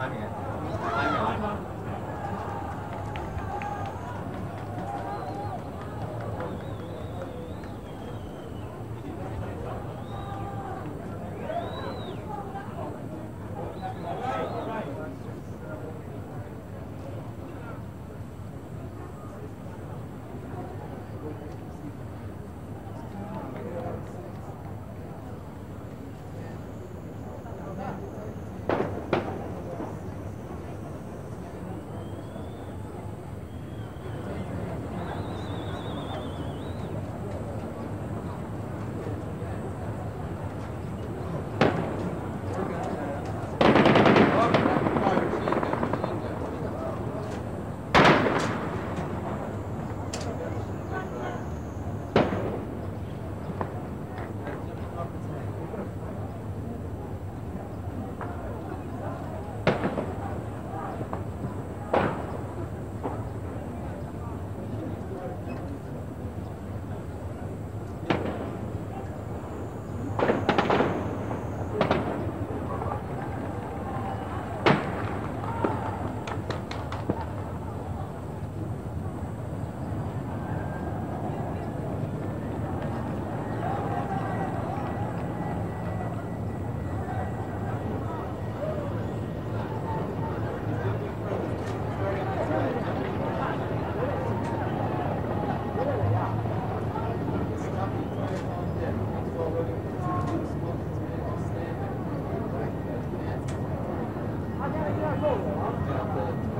maneiro. Yeah, yeah, go.